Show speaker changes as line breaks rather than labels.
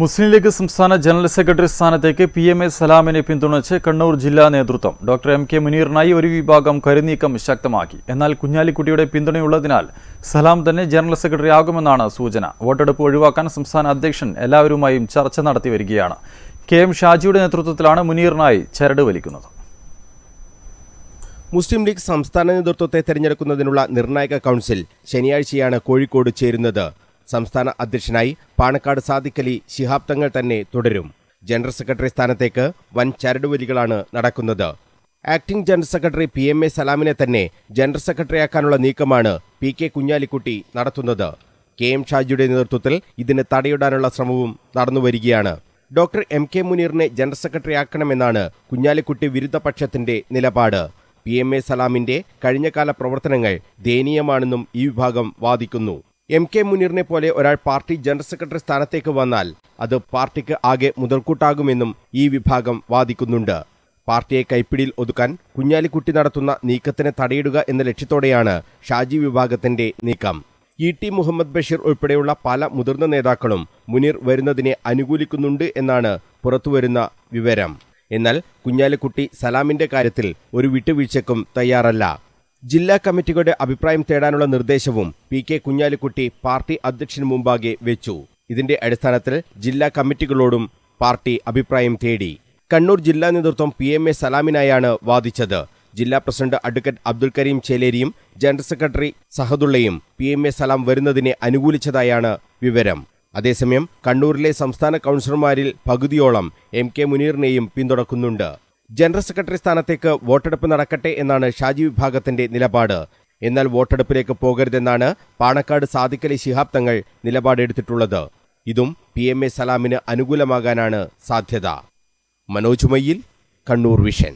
മുസ്ലിം ലീഗ് സംസ്ഥാന general secretary സ്ഥാനത്തേക്ക് P M A സലാമിനെ പിന്തുണച്ച് കണ്ണൂർ ജില്ലാ നേതൃത്വം. ഡോക്ടർ എം കെ മുനീറിനായി ഒരു വിഭാഗം കരുനീക്കം ശക്തമാക്കി. എന്നാൽ കുഞ്ഞാലിക്കുട്ടിയുടെ പിന്തുണയുള്ളതിനാൽ സലാം തന്നെ ജനറൽ സെക്രട്ടറി ആകുമെന്നാണ് സൂചന. വോട്ടെടുപ്പ് ഒഴിവാക്കാൻ സംസ്ഥാന അധ്യക്ഷൻ എല്ലാവരുമായും ചർച്ച നടത്തി വരികയാണ്. കെ എം ഷാജിയുടെ നേതൃത്വത്തിലാണ് മുനീറിനായി ചരട് വലിക്കുന്നത്.
മുസ്ലിം ലീഗ് സംസ്ഥാന നേതൃത്വത്തെ തെരഞ്ഞെടുക്കുന്നതിനുള്ള നിർണായക കൗൺസിൽ ശനിയാഴ്ചയാണ് കോഴിക്കോട് ചേരുന്നത്. സംസ്ഥാന അധ്യക്ഷനായി പാണക്കാട് സാദിഖലി ശിഹാബ് തങ്ങൾ തന്നെ തുടരും. ജനറൽ സെക്രട്ടറി സ്ഥാനത്തേക്ക് വൻ ചരടുവലികളാണ് നടക്കുന്നത്. Acting general secretary P M A സലാമിനെ തന്നെ ജനറൽ സെക്രട്ടറിയാക്കാനുള്ള നീക്കമാണ് പി കെ കുഞ്ഞാലിക്കുട്ടി നടത്തുന്നത്. കെ എം ഷാജിയുടെ നേതൃത്വത്തിൽ ഇതിന് തടയിടാനുള്ള ശ്രമവും നടന്നുവരികയാണ്. ഡോക്ടർ എം കെ മുനീറിനെ ജനറൽ സെക്രട്ടറിയാക്കണമെന്നാണ് കുഞ്ഞാലിക്കുട്ടി വിരുദ്ധപക്ഷത്തിന്റെ നിലപാട്. പി എം എ സലാമിന്റെ കഴിഞ്ഞകാല പ്രവർത്തനങ്ങൾ ദയനീയമാണെന്നും ഈ വിഭാഗം വാദിക്കുന്നു. എം കെ മുനീറിനെ പോലെ ഒരാൾ പാർട്ടി ജനറൽ സെക്രട്ടറി സ്ഥാനത്തേക്ക് വന്നാൽ അത് പാർട്ടിക്ക് ആകെ മുതൽക്കൂട്ടാകുമെന്നും ഈ വിഭാഗം വാദിക്കുന്നുണ്ട്. പാർട്ടിയെ കൈപ്പിടിയിൽ ഒതുക്കാൻ കുഞ്ഞാലിക്കുട്ടി നടത്തുന്ന നീക്കത്തിന് തടയിടുക എന്ന ലക്ഷ്യത്തോടെയാണ് ഷാജി വിഭാഗത്തിന്റെ നീക്കം. ഇ ടി മുഹമ്മദ് ബഷീർ ഉൾപ്പെടെയുള്ള പല മുതിർന്ന നേതാക്കളും മുനീർ വരുന്നതിനെ അനുകൂലിക്കുന്നുണ്ട് എന്നാണ് പുറത്തുവരുന്ന വിവരം. എന്നാൽ കുഞ്ഞാലിക്കുട്ടി സലാമിന്റെ കാര്യത്തിൽ ഒരു വിട്ടുവീഴ്ചക്കും തയ്യാറല്ല. ജില്ലാ കമ്മിറ്റികളുടെ അഭിപ്രായം തേടാനുള്ള നിർദ്ദേശവും പി കെ കുഞ്ഞാലിക്കുട്ടി പാർട്ടി അധ്യക്ഷന് മുമ്പാകെ വെച്ചു. ഇതിന്റെ അടിസ്ഥാനത്തിൽ ജില്ലാ കമ്മിറ്റികളോടും പാർട്ടി അഭിപ്രായം തേടി. കണ്ണൂർ ജില്ലാ നേതൃത്വം പി എം എ സലാമിനായാണ് വാദിച്ചത്. ജില്ലാ പ്രസിഡന്റ് അഡ്വക്കേറ്റ് അബ്ദുൽ കരീം ചേലേരിയും ജനറൽ സെക്രട്ടറി സഹദുള്ളയും പി എം എ സലാം വരുന്നതിനെ അനുകൂലിച്ചതായാണ് വിവരം. അതേസമയം കണ്ണൂരിലെ സംസ്ഥാന കൗൺസിലർമാരിൽ പകുതിയോളം എം കെ മുനീറിനെയും പിന്തുണക്കുന്നുണ്ട്. ജനറൽ സെക്രട്ടറി സ്ഥാനത്തേക്ക് വോട്ടെടുപ്പ് നടക്കട്ടെ എന്നാണ് ഷാജി വിഭാഗത്തിന്റെ നിലപാട്. എന്നാൽ വോട്ടെടുപ്പിലേക്ക് പോകരുതെന്നാണ് പാണക്കാട് സാദിഖലി ശിഹാബ് തങ്ങൾ നിലപാടെടുത്തിട്ടുള്ളത് ഇതും പി എം എ സലാമിന് അനുകൂലമാകാനാണ് സാധ്യത. മനോജ് മയ്യിൽ കണ്ണൂർ വിഷൻ.